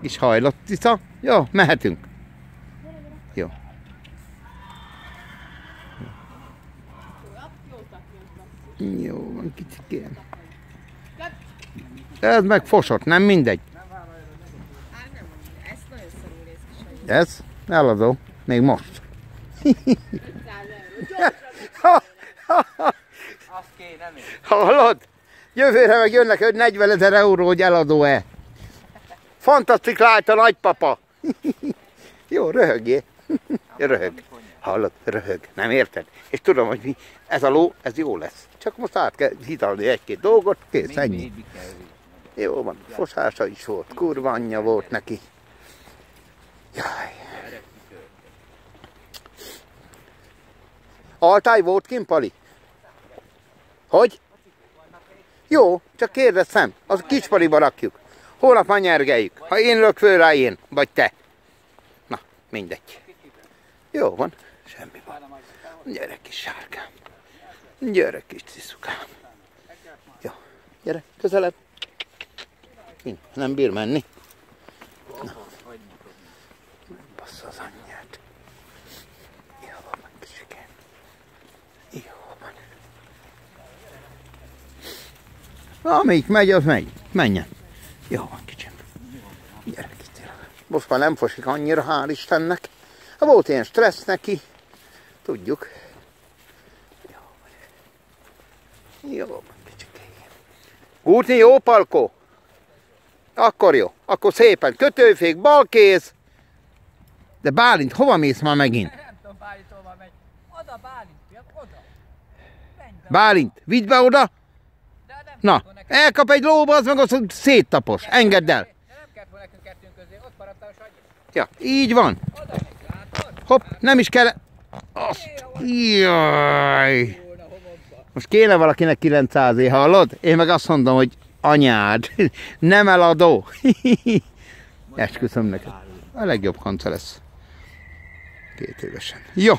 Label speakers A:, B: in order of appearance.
A: Kis hajlott tisza. Jó, mehetünk. Jó. Jó van, kicsikém. Ez meg fosott, nem mindegy.
B: Ez
A: eladó, még most.
B: 500 euró.
C: Azt kéne még.
A: Hallod? Jövőre meg jönnek, hogy 40 ezer euró, hogy eladó-e. Fantasztik lájt a nagypapa. Jó, röhögjé. Röhög. Hallod? Röhög. Nem érted? És tudom, hogy mi, ez a ló, ez jó lesz. Csak most át kell hitalni egy-két dolgot, kész, ennyi. Jó van, fosása is volt, kurva anyja volt neki. Jaj. Altály volt kint, Pali? Hogy? Jó, csak kérdezem, az kispaliba rakjuk. Holnap már nyergeljük. Ha én lök föl rá én, vagy te. Na, mindegy. Jó van, semmi baj. Gyere kis sárkám. Gyere kis ciszukám. Jó, gyere, közelebb. Én nem bír menni. Na. Bassza az anyját. Jó van, kicsikém. Jó van. Amelyik megy, az megy. Menjen. Jó van, kicsim. Gyere kicsim. Most már nem fosik annyira, hál' Istennek. Ha volt ilyen stressz neki, tudjuk. Jó van. Jó van, kicsikém. Útni jó, Palkó? Akkor jó. Akkor szépen kötőfék, balkéz. De Bálint, hova mész már megint?
C: Nem tudom, Bálint hova megy. Oda Bálint, fiam, oda. Menj be.
A: Bálint, vidd be oda. Na, elkap egy lóba, az meg az széttapos. Engedd el. Ja, így van. Hopp, nem is kell. Azt. Jaj. Most kéne valakinek 900 é, hallod? Én meg azt mondom, hogy anyád, nem eladó. Esküszöm neked. A legjobb kanca lesz. Két évesen. Jó,